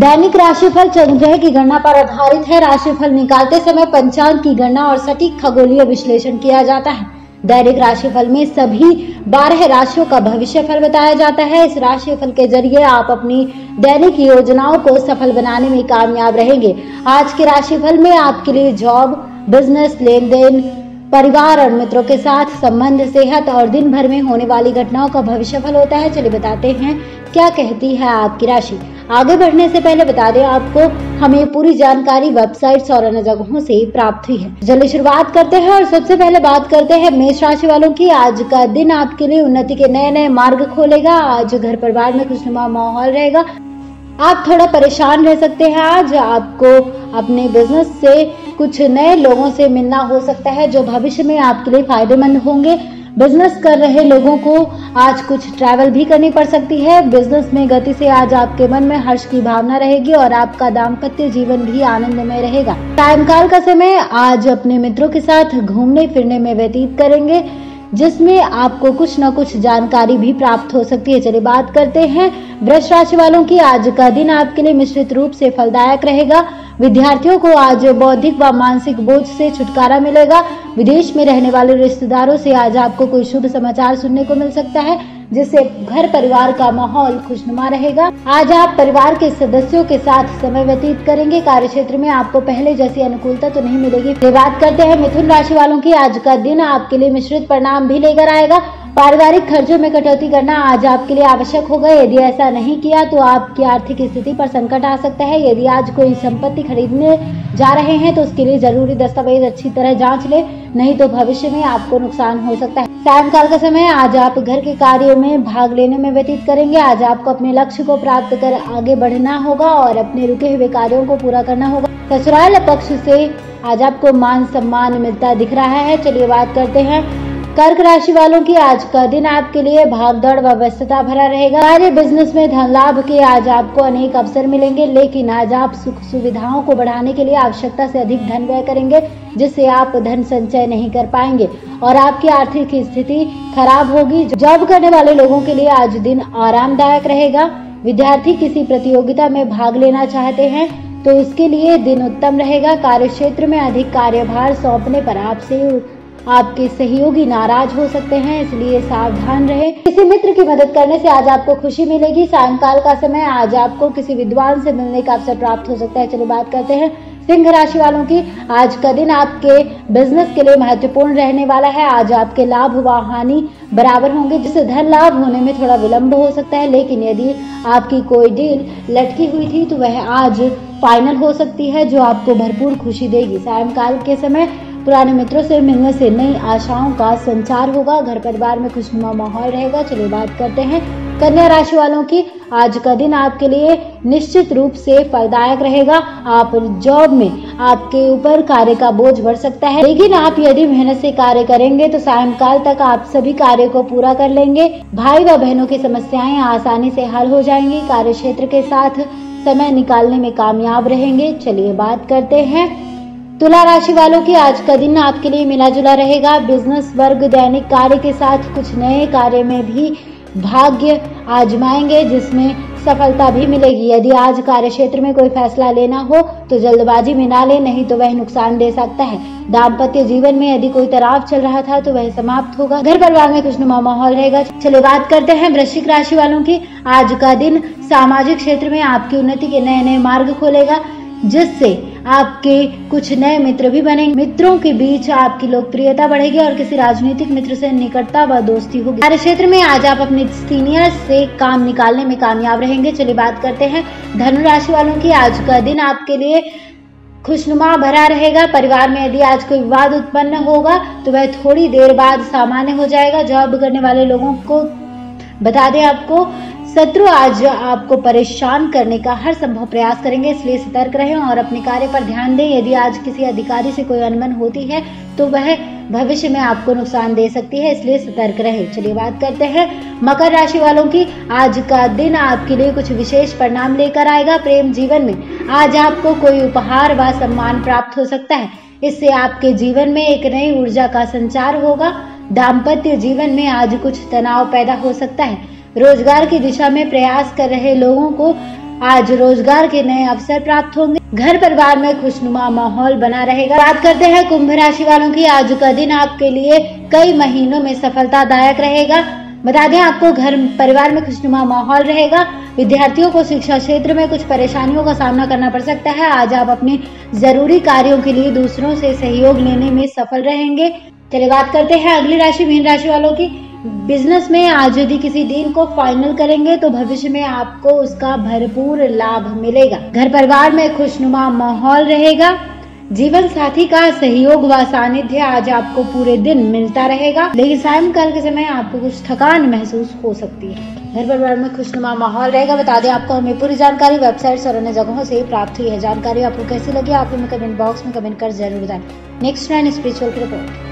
दैनिक राशिफल चंद्रग्रह की गणना पर आधारित है। राशिफल निकालते समय पंचांग की गणना और सटीक खगोलीय विश्लेषण किया जाता है। दैनिक राशिफल में सभी बारह राशियों का भविष्य फल बताया जाता है। इस राशिफल के ज़रिए आप अपनी दैनिक योजनाओं को सफल बनाने में कामयाब रहेंगे। आज के राशिफल में आपके लिए जॉब, बिज़नेस लेन देन परिवार और मित्रों के साथ संबंध, सेहत और दिन भर में होने वाली घटनाओं का भविष्य फल होता है। चलिए बताते हैं क्या कहती है आपकी राशि? आगे बढ़ने से पहले बता दें, आपको हमें पूरी जानकारी वेबसाइट और अन्य जगहों से प्राप्त हुई है। चलिए शुरुआत करते हैं और सबसे पहले बात करते हैं मेष राशि वालों की। आज का दिन आपके लिए उन्नति के नए नए मार्ग खोलेगा। आज घर परिवार में खुशनुमा माहौल रहेगा। आप थोड़ा परेशान रह सकते हैं। आज आपको अपने बिज़नेस से कुछ नए लोगों से मिलना हो सकता है, जो भविष्य में आपके लिए फ़ायदेमंद होंगे। बिज़नेस कर रहे लोगों को आज कुछ ट्रैवल भी करनी पड़ सकती है। बिज़नेस में गति से आज आपके मन में हर्ष की भावना रहेगी और आपका दाम्पत्य जीवन भी आनंदमय रहेगा। सायंकाल का समय आज अपने मित्रों के साथ घूमने फिरने में व्यतीत करेंगे, जिसमें आपको कुछ न कुछ जानकारी भी प्राप्त हो सकती है। चलिए बात करते हैं। वृक्ष राशि वालों की आज का दिन आपके लिए मिश्रित रूप से फलदायक रहेगा। विद्यार्थियों को आज बौद्धिक व मानसिक बोझ से छुटकारा मिलेगा। विदेश में रहने वाले रिश्तेदारों से आज आपको कोई शुभ समाचार सुनने को मिल सकता है, जिससे घर परिवार का माहौल खुशनुमा रहेगा। आज आप परिवार के सदस्यों के साथ समय व्यतीत करेंगे। कार्य क्षेत्र में आपको पहले जैसी अनुकूलता तो नहीं मिलेगी। बात करते हैं मिथुन राशि वालों की। आज का दिन आपके लिए मिश्रित परिणाम भी लेकर आएगा। पारिवारिक खर्चों में कटौती करना आज आपके लिए आवश्यक होगा यदि ऐसा नहीं किया तो आपकी आर्थिक स्थिति पर संकट आ सकता है। यदि आज कोई संपत्ति खरीदने जा रहे हैं तो उसके लिए ज़रूरी दस्तावेज़ अच्छी तरह जाँच ले। नहीं तो भविष्य में आपको नुकसान हो सकता है। सायंकाल का समय, आज आप घर के कार्य में भाग लेने में व्यतीत करेंगे। आज आपको अपने लक्ष्य को प्राप्त कर आगे बढ़ना होगा और अपने रुके हुए कार्यों को पूरा करना होगा। ससुराल पक्ष से आज आपको मान सम्मान मिलता दिख रहा है। चलिए बात करते हैं कर्क राशि वालों की आज का दिन आपके लिए भागदौड़ व व्यस्तता भरा रहेगा। कार्य बिज़नेस में धन लाभ के आज आपको अनेक अवसर मिलेंगे, लेकिन आज आप सुख सुविधाओं को बढ़ाने के लिए आवश्यकता से अधिक धन व्यय करेंगे, जिससे आप धन संचय नहीं कर पाएँगे और आपकी आर्थिक स्थिति खराब होगी। जॉब करने वाले लोगों के लिए आज दिन आरामदायक रहेगा। विद्यार्थी किसी प्रतियोगिता में भाग लेना चाहते हैं तो उसके लिए दिन उत्तम रहेगा। कार्य क्षेत्र में अधिक कार्यभार सौंपने पर आपसे आपके सहयोगी नाराज़ हो सकते हैं, इसलिए सावधान रहे। किसी मित्र की मदद करने से आज आपको खुशी मिलेगी। सायंकाल का समय, आज आपको किसी विद्वान से मिलने का अवसर प्राप्त हो सकता है। चलो बात करते हैं सिंह राशि वालों की। आज का दिन आपके बिज़नेस के लिए महत्वपूर्ण रहने वाला है। आज आपके लाभ व हानि बराबर होंगे, जिससे धन लाभ होने में थोड़ा विलंब हो सकता है। लेकिन यदि आपकी कोई डील लटकी हुई थी तो वह आज फाइनल हो सकती है, जो आपको भरपूर खुशी देगी। सायंकाल के समय पुराने मित्रों से मिलने से नई आशाओं का संचार होगा। घर परिवार में खुशनुमा माहौल रहेगा। चलिए बात करते हैं कन्या राशि वालों की। आज का दिन आपके लिए निश्चित रूप से फलदायक रहेगा। आप जॉब में आपके ऊपर कार्य का बोझ बढ़ सकता है। लेकिन आप यदि मेहनत से कार्य करेंगे तो सायंकाल तक आप सभी कार्य को पूरा कर लेंगे। भाई व बहनों की समस्याएँ आसानी से हल हो जाएँगी। कार्य क्षेत्र के साथ समय निकालने में कामयाब रहेंगे। चलिए बात करते हैं तुला राशि वालों की आज का दिन आपके लिए मिला जुला रहेगा। बिज़नेस, वर्ग, दैनिक कार्य के साथ कुछ नए कार्य में भी भाग्य आजमाएँगे, जिसमें सफलता भी मिलेगी। यदि आज कार्य क्षेत्र में कोई फैसला लेना हो तो जल्दबाजी में ना ले, नहीं तो वह नुकसान दे सकता है। दाम्पत्य जीवन में यदि कोई तनाव चल रहा था तो वह समाप्त होगा। घर परिवार में खुशनुमा माहौल रहेगा। चलो बात करते हैं वृश्चिक राशि वालों की। आज का दिन सामाजिक क्षेत्र में आपकी उन्नति के नए नए मार्ग खोलेगा। जिससे आपके कुछ नए मित्र भी बनेंगे। मित्रों के बीच आपकी लोकप्रियता बढ़ेगी और किसी राजनीतिक मित्र से निकटता व दोस्ती होगी। कार्य क्षेत्र में आज आप अपने सीनियर से काम निकालने में कामयाब रहेंगे। चलिए बात करते हैं धनु राशि वालों की। आज का दिन आपके लिए खुशनुमा भरा रहेगा। परिवार में यदि आज कोई विवाद उत्पन्न होगा तो वह थोड़ी देर बाद सामान्य हो जाएगा। जॉब करने वाले लोगों को बता दें आपको शत्रु आज आपको परेशान करने का हर संभव प्रयास करेंगे, इसलिए सतर्क रहें और अपने कार्य पर ध्यान दें। यदि आज किसी अधिकारी से कोई अनबन होती है तो वह भविष्य में आपको नुकसान दे सकती है, इसलिए सतर्क रहे। चलिए बात करते हैं मकर राशि वालों की। आज का दिन आपके लिए कुछ विशेष परिणाम लेकर आएगा प्रेम जीवन में। आज आपको कोई उपहार व सम्मान प्राप्त हो सकता है। इससे आपके जीवन में एक नई ऊर्जा का संचार होगा। दाम्पत्य जीवन में आज कुछ तनाव पैदा हो सकता है। रोज़गार की दिशा में प्रयास कर रहे लोगों को आज रोज़गार के नए अवसर प्राप्त होंगे। घर परिवार में खुशनुमा माहौल बना रहेगा। बात करते हैं कुंभ राशि वालों की। आज का दिन आपके लिए कई महीनों में सफलतादायक रहेगा। बता दें, आपको घर परिवार में खुशनुमा माहौल रहेगा। विद्यार्थियों को शिक्षा क्षेत्र में कुछ परेशानियों का सामना करना पड़ सकता है। आज आप अपने ज़रूरी कार्यों के लिए दूसरों से सहयोग लेने में सफल रहेंगे। चलिए बात करते हैं अगली राशि, मीन राशि वालों की। बिज़नेस में आज यदि किसी डील को फाइनल करेंगे तो भविष्य में आपको उसका भरपूर लाभ मिलेगा। घर परिवार में खुशनुमा माहौल रहेगा। जीवन साथी का सहयोग व सानिध्य आज आपको पूरे दिन मिलता रहेगा। लेकिन सायंकाल के समय आपको कुछ थकान महसूस हो सकती है। घर परिवार में खुशनुमा माहौल रहेगा। बता दें, आपको हमें पूरी जानकारी वेबसाइट और अन्य जगहों से प्राप्त हुई है। जानकारी आपको कैसी लगी, आप हमें कमेंट बॉक्स में कमेंट कर ज़रूर बताएँ। Next nine spiritual report